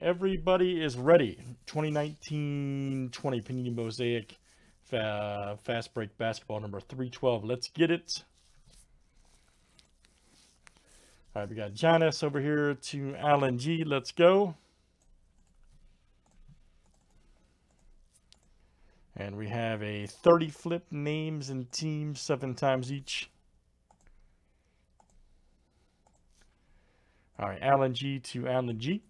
Everybody is ready. 2019-20 Panini Mosaic fa Fast Break Basketball number 312. Let's get it. All right, we got Giannis over here to Alan G. Let's go. And we have a 30 flip names and teams seven times each. All right, Alan G to Alan G.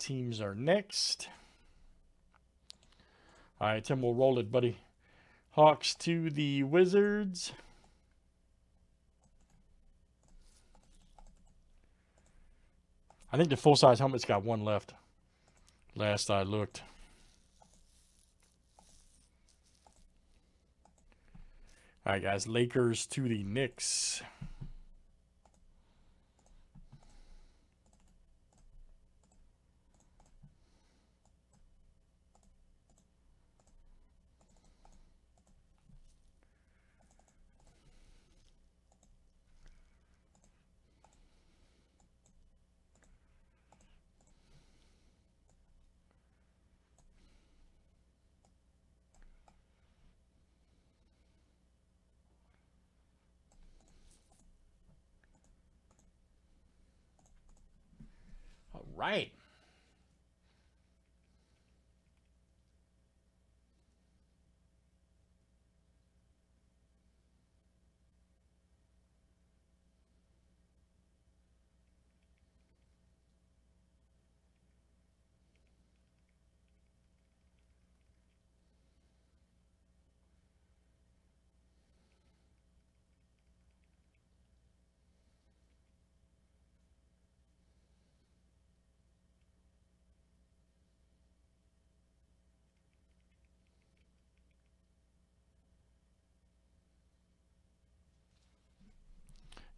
teams are next. All right, Tim, we'll roll it, buddy. Hawks to the Wizards. I think the full-size helmet's got one left. Last I looked. All right, guys. Lakers to the Knicks. All right.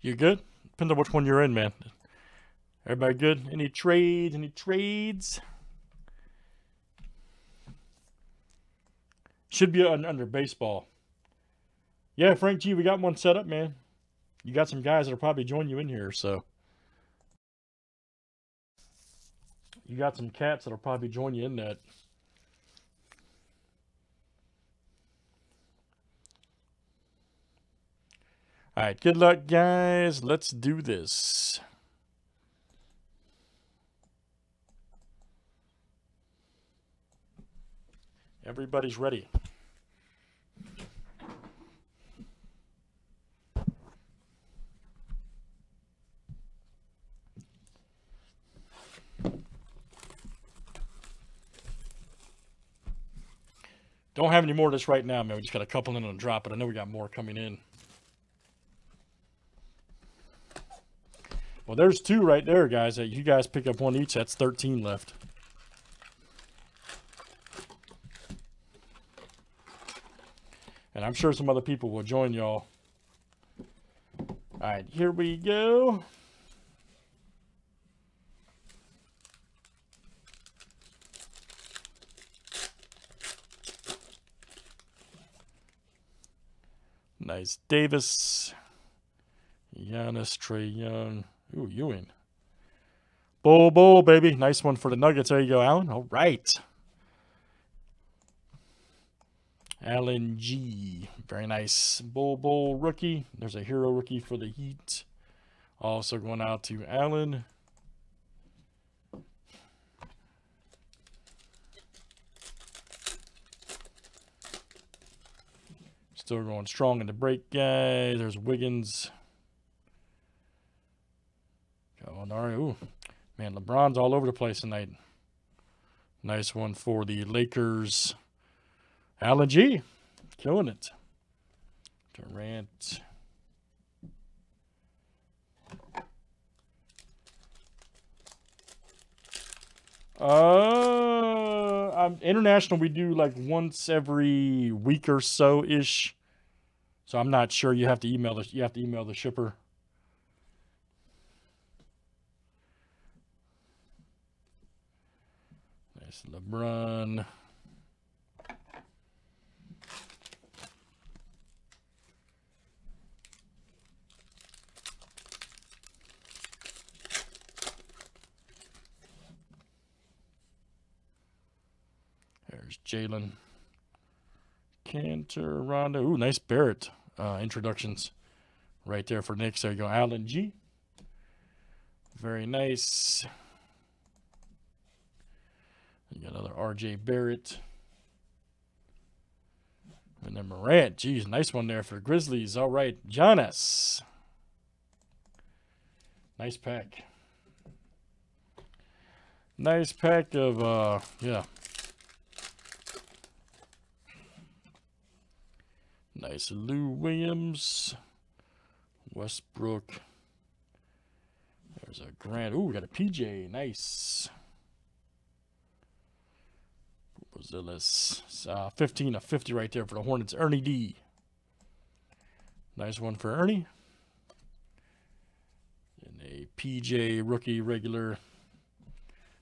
You good? Depends on which one you're in, man. Everybody good? Any trades? Any trades? Should be under baseball. Yeah, Frank G, we got one set up, man. You got some guys that'll probably join you in here, so. You got some cats that'll probably join you in that. All right, good luck, guys. Let's do this. Everybody's ready. Don't have any more of this right now, man. We just got a couple in on a drop, but I know we got more coming in. Well, there's two right there, guys. That You guys pick up one each. That's 13 left. And I'm sure some other people will join y'all. All right, here we go. Nice Davis. Giannis, Trae Young. Ooh, Ewing. Bol, Bol, baby. Nice one for the Nuggets. There you go, Alan. All right. Alan G. Very nice. Bol, Bol rookie. There's a Herro rookie for the Heat. Also going out to Alan. Still going strong in the break, guys. There's Wiggins. Gallinari. Ooh, man, LeBron's all over the place tonight. Nice one for the Lakers. Alan G. Killing it. Durant. Uh, I'm international. We do like once every week or so ish. So I'm not sure. You have to email the you have to email the shipper. There's LeBron. There's Jalen. Kanter, Rondo. Ooh, nice Barrett uh, introductions right there for Knicks. There you go. Allen G. Very nice. R.J. Barrett. And then Morant. Geez, nice one there for Grizzlies. All right, Giannis. Nice pack. Nice pack of, uh, yeah. Nice Lou Williams. Westbrook. There's a Grant. Ooh, we got a PJ. Nice. Brazilus. Uh, 15 of 50 right there for the Hornets. Ernie D. Nice one for Ernie. And a PJ rookie regular.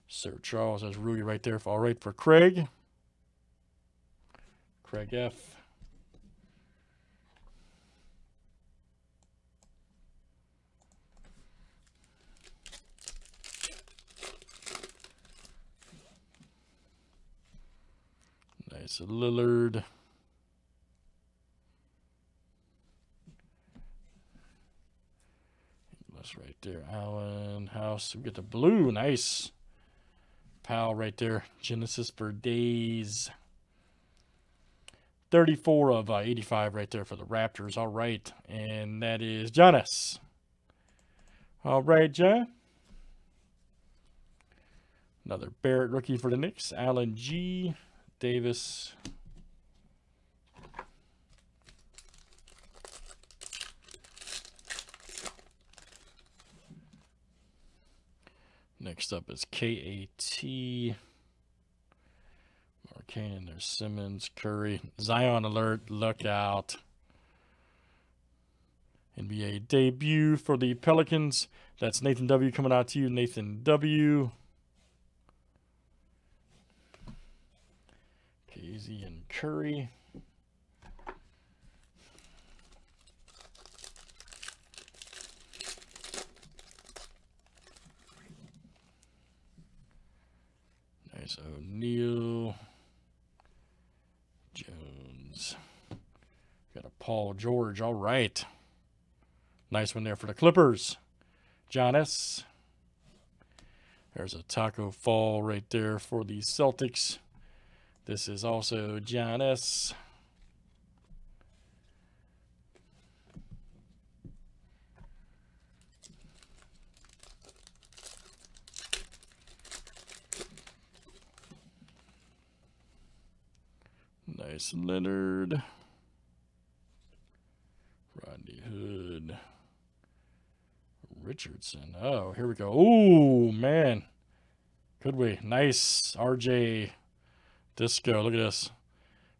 Sir Charles has Rui right there. All right for Craig. Craig F. Nice Lillard. That's right there. Allen House. We get the blue. Nice. Pal right there. Genesis for days. 34 of uh, 85 right there for the Raptors. All right. And that is Giannis. All right, John. Another Barrett rookie for the Knicks. Allen G. Davis. Next up is KAT. Markkanen, there's Simmons, Curry. Zion alert, look out. NBA debut for the Pelicans. That's Nathan W. coming out to you. Nathan W. Casey and Curry. Nice O'Neal. Jones. Got a Paul George. All right. Nice one there for the Clippers. Giannis. There's a Taco Fall right there for the Celtics. This is also Giannis. Nice Leonard. Rodney Hood. Richardson. Oh, here we go. Oh, man. Could we? Nice. RJ Disco. Look at this.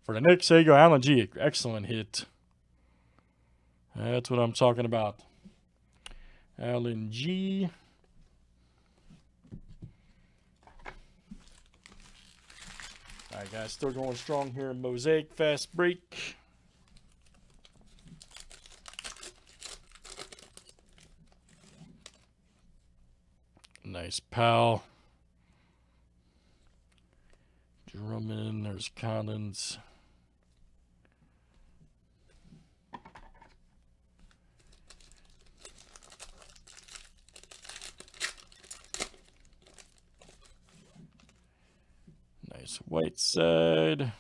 For the Knicks, there you go. Allen G. Excellent hit. That's what I'm talking about. Allen G. All right, guys, still going strong here in Mosaic. Fast break. Nice pal. Drummond, there's Collins. Nice Whiteside. Nice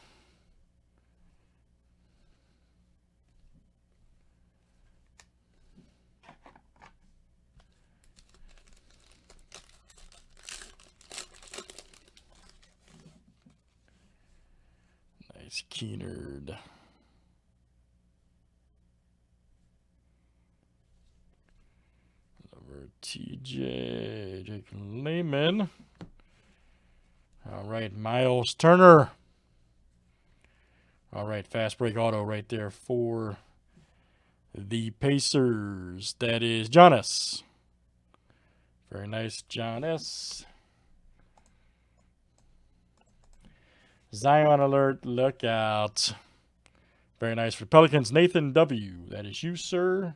Kennard. Over TJ, Jake Layman. All right, Miles Turner. All right, fast break auto right there for the Pacers. That is Giannis. Very nice, Giannis. Zion alert, look out. Very nice for Pelicans. Nathan W. That is you, sir.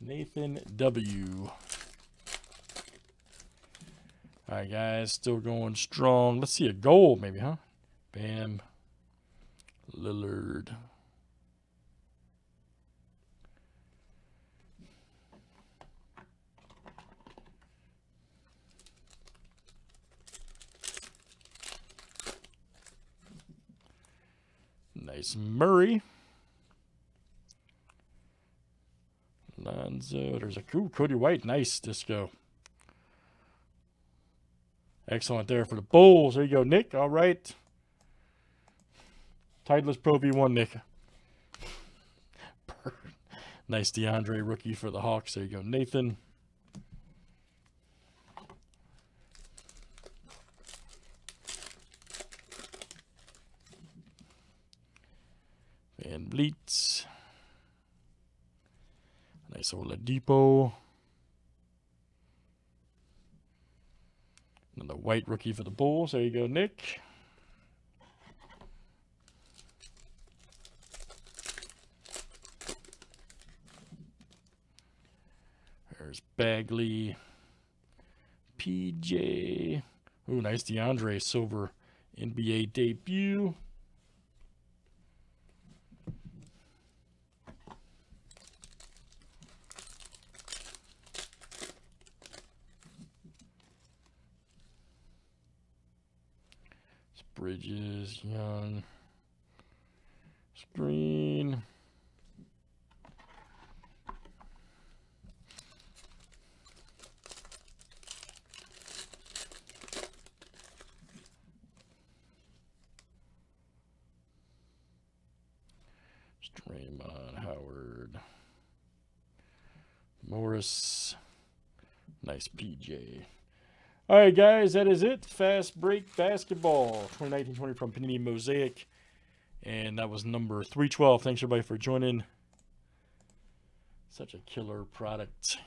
Nathan W. All right, guys, still going strong. Let's see a gold, maybe, huh? Bam. Lillard. Murray. Lonzo. There's a cool Coby White. Nice disco. Excellent there for the Bulls. There you go, Nick. All right. Titleist Pro V1, Nick. nice DeAndre rookie for the Hawks. There you go, Nathan. Vliet. Nice Oladipo. Another white rookie for the Bulls. There you go, Nick. There's Bagley. PJ. Ooh, nice DeAndre Silver NBA debut. Bridges, Young, Screen. Draymond, Howard, Morris, nice PJ. All right, guys, that is it. Fast break basketball 2019-20 from Panini Mosaic. And that was number 312. Thanks, everybody, for joining. Such a killer product.